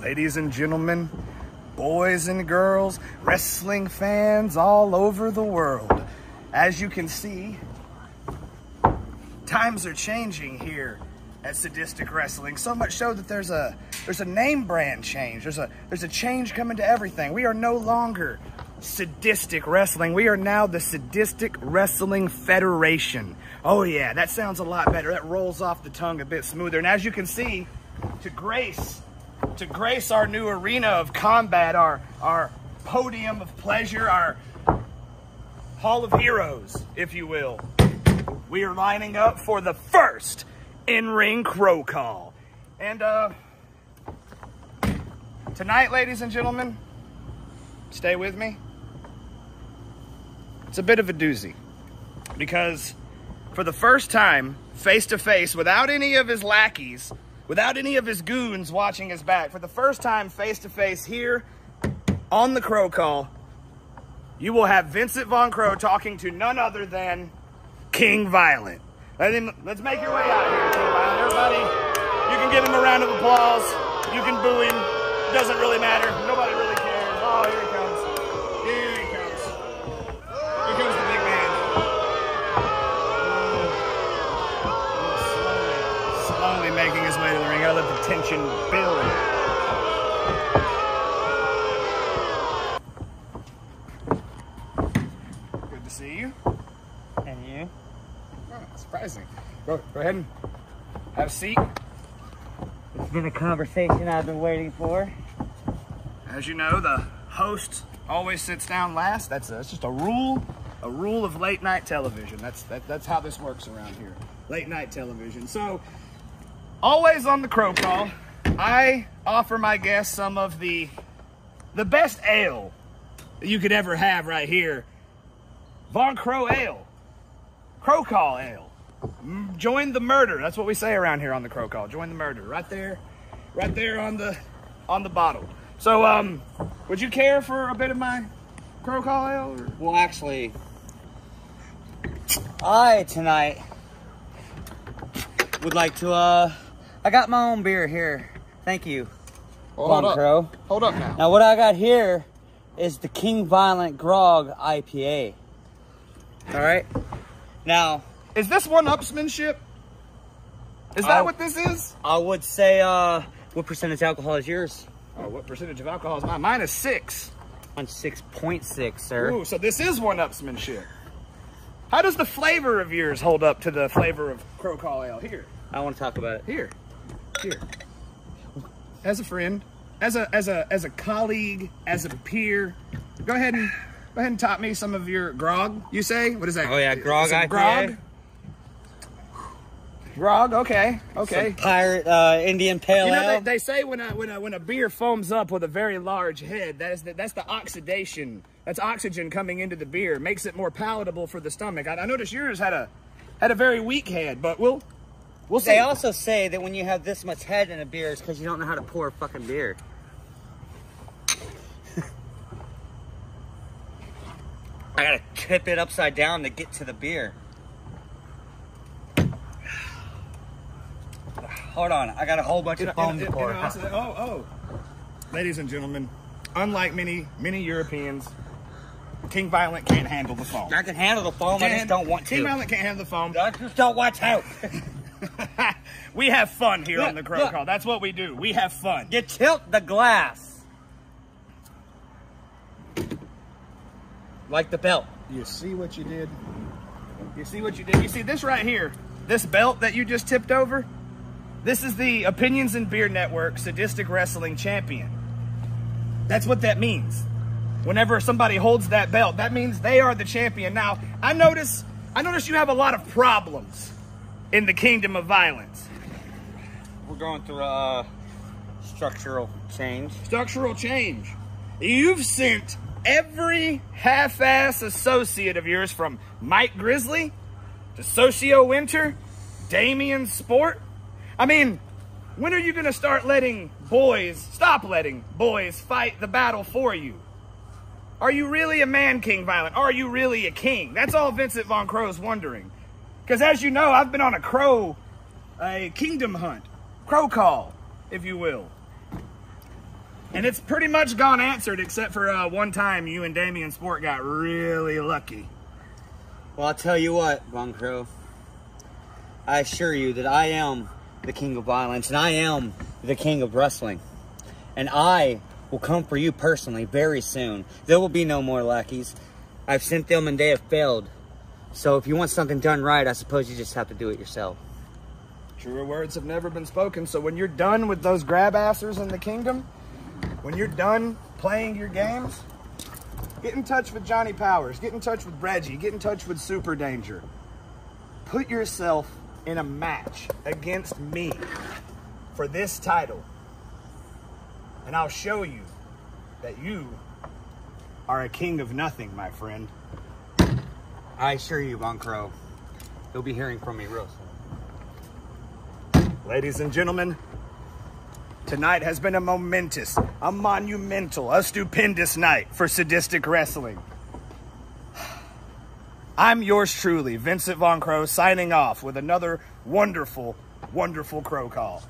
Ladies and gentlemen, boys and girls, wrestling fans all over the world. As you can see, times are changing here at Sadistic Wrestling. So much so that there's a there's a name brand change. There's a there's a change coming to everything. We are no longer Sadistic Wrestling. We are now the Sadistic Wrestling Federation. Oh yeah, that sounds a lot better. That rolls off the tongue a bit smoother. And as you can see, to grace to grace our new arena of combat, our our podium of pleasure, our Hall of Heroes, if you will. We are lining up for the first in-ring Krow Kall. And uh tonight, ladies and gentlemen, stay with me. It's a bit of a doozy because for the first time, face to face, without any of his lackeys, without any of his goons watching his back, for the first time, face to face here on the Krow Kall, you will have Vincent Von Crow talking to none other than King Violent. Let him, let's make your way out here, King Violent. Everybody, you can give him a round of applause. You can boo him. Doesn't really matter. Nobody really cares. Oh, making his way to the ring. Gotta let the tension build. Good to see you. And you? Oh, surprising. Go, go ahead and have a seat. It's been a conversation I've been waiting for. As you know, the host always sits down last. That's, a, that's just a rule, a rule of late night television. That's that, that's how this works around here. Late night television. So, always on the Krow Kall, I offer my guests some of the the best ale that you could ever have right here. Von Crow Ale. Krow Kall Ale. M- Join the murder. That's what we say around here on the Krow Kall. Join the murder. Right there, right there on the on the bottle. So, um, would you care for a bit of my Krow Kall Ale? Or? Well, actually, I tonight would like to, uh, I got my own beer here. Thank you, Von Crow. Hold up now. Now, what I got here is the King Violent Grog IPA. All right. Now, Is this one upsmanship? Is that Oh. what this is? I would say, uh, what percentage alcohol is yours? Oh, what percentage of alcohol is mine? Mine is six. On 6.6, sir. Ooh, so this is one upsmanship. How does the flavor of yours hold up to the flavor of Krow Kall Ale? Here, I want to talk about it. here, here. As a friend, as a as a as a colleague, as a peer, go ahead and go ahead and top me some of your grog. You say what is that? Oh, yeah, grog Some IPA. Grog. Grog. Okay. Okay. Some pirate uh, Indian Pale You know, Ale. they, they say when a, when, a, when a beer foams up with a very large head, that is the, that's the oxidation. That's oxygen coming into the beer, makes it more palatable for the stomach. I, I noticed yours had a had a very weak head, but we'll we'll see. They also say that when you have this much head in a beer, it's because you don't know how to pour a fucking beer. I gotta tip it upside down to get to the beer. Hold on, I got a whole bunch of foam to pour. also- oh oh, ladies and gentlemen, unlike many many Europeans, King Violent can't handle the foam. I can handle the foam, I just don't want King to. Violent can't handle the foam. I just don't watch to. we have fun here Look, on the Crow look. Call. That's what we do. We have fun. You tilt the glass. Like the belt. You see what you did? You see what you did? You see this right here? This belt that you just tipped over? This is the Opinions and Beer Network Sadistic Wrestling Champion. That's what that means. Whenever somebody holds that belt, that means they are the champion. Now, I notice I notice you have a lot of problems in the Kingdom of Violence. We're going through a structural change. Structural change. You've sent every half-ass associate of yours from Mike Grizzly to Socio Winter, Damian Sport. I mean, when are you going to start letting boys, stop letting boys fight the battle for you? Are you really a man, King Violent? Are you really a king? That's all Vincent Von Crow's wondering. Because as you know, I've been on a crow, a kingdom hunt, crow call, if you will. And it's pretty much gone answered, except for uh, one time you and Damien Sport got really lucky. Well, I'll tell you what, Von Crow. I assure you that I am the king of violence and I am the king of wrestling. And I will come for you personally very soon. There will be no more lackeys. I've sent them and they have failed. So if you want something done right, I suppose you just have to do it yourself. Truer words have never been spoken. So when you're done with those grab assers in the kingdom, when you're done playing your games, get in touch with Johnny Powers, get in touch with Reggie, get in touch with Super Danger. Put yourself in a match against me for this title. And I'll show you that you are a king of nothing, my friend. I assure you, Von Crow, you'll be hearing from me real soon. Ladies and gentlemen, tonight has been a momentous, a monumental, a stupendous night for sadistic wrestling. I'm yours truly, Vincent Von Crow, signing off with another wonderful, wonderful Krow Kall.